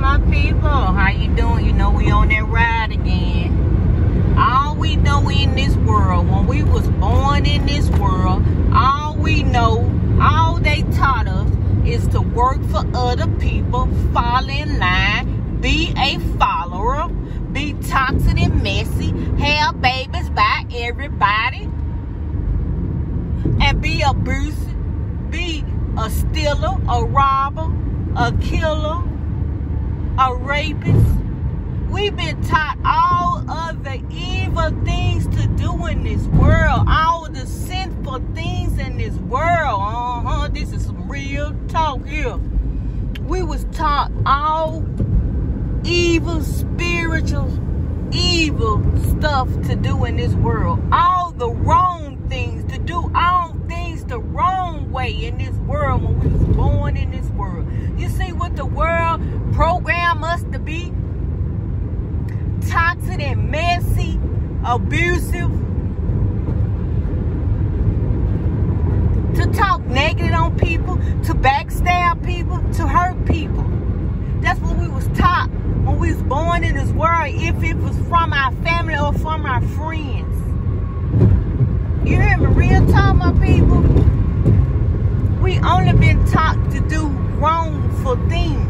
my people? How you doing? You know we on that ride again. All we know in this world, when we was born in this world, all we know, all they taught us is to work for other people, fall in line, be a follower, be toxic and messy, have babies by everybody, and be abusive, be a stealer, a robber, a killer, a rapist. We've been taught all of the evil things to do in this world, all the sinful things in this world. Uh-huh, this is some real talk here. We was taught all evil, spiritual, evil stuff to do in this world. All the wrong things to do, all things the wrong way in this world when we was born in this world. You see what the world programmed us to be? Toxic and messy, abusive. To talk negative on people, to backstab people, to hurt people. That's what we was taught when we born in this world, if it was from our family or from our friends. You hear me? Real talk, my people. We only been taught to do wrongful things.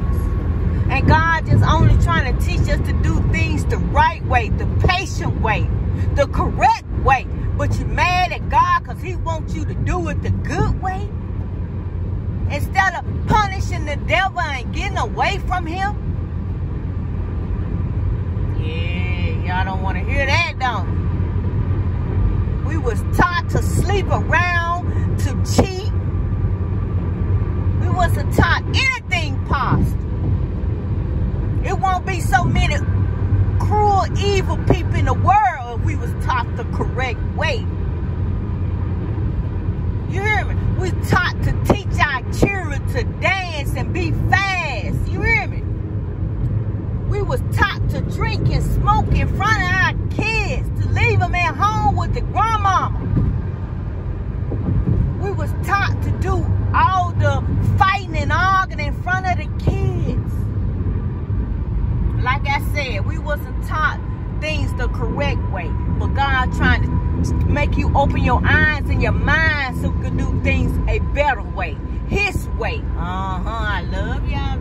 And God is only trying to teach us to do things the right way, the patient way, the correct way. But you're mad at God because he wants you to do it the good way. Instead of punishing the devil and getting away from him. Yeah, y'all don't want to hear that, don't we was taught to sleep around, to cheat. We wasn't taught anything past. It won't be so many cruel, evil people in the world if we was taught the correct way. You hear me? We taught to teach our children to dance and be fast. You hear me? We was taught to drink and smoke in front of our kids, to leave them at home with the grandmama. We was taught to do all the fighting and arguing in front of the kids. Like I said, we wasn't taught things the correct way. But God trying to make you open your eyes and your mind so you can do things a better way. His way. Uh-huh. I love y'all.